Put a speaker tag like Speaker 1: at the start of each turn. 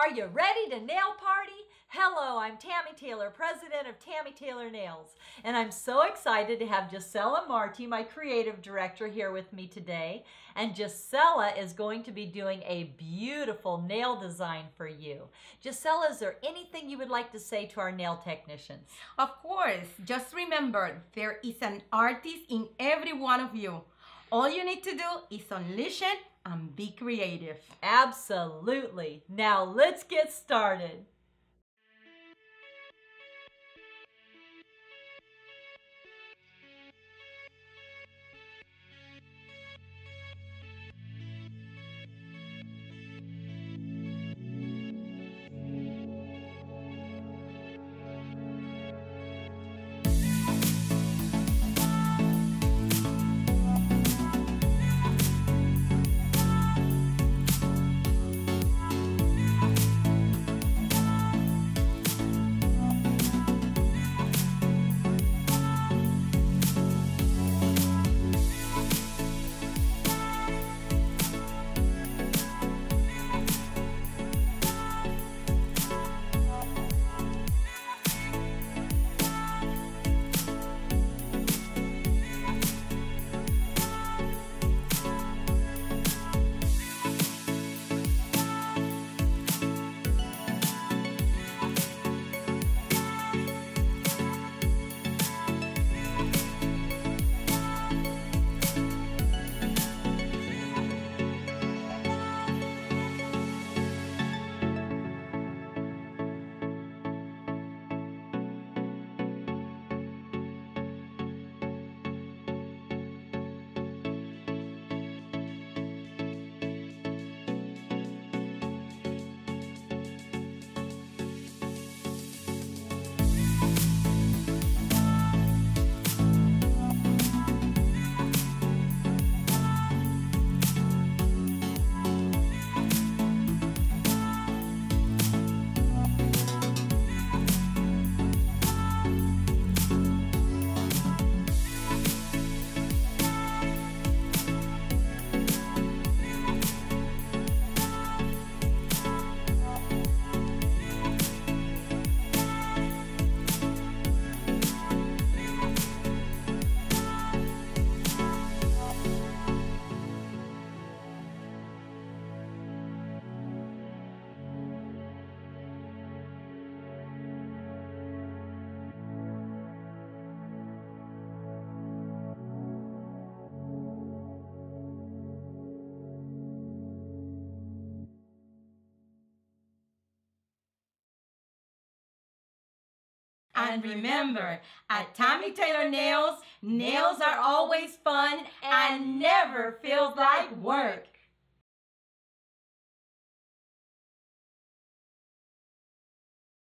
Speaker 1: Are you ready to nail party? Hello, I'm Tammy Taylor, president of Tammy Taylor Nails, and I'm so excited to have Gisela Marti, my creative director, here with me today. And Gisela is going to be doing a beautiful nail design for you. Gisela, is there anything you would like to say to our nail technicians?
Speaker 2: Of course, just remember there is an artist in every one of you. All you need to do is unleash it and be creative.
Speaker 1: Absolutely. Now let's get started.
Speaker 2: And remember, at Tammy Taylor Nails, nails are always fun and never feels like work.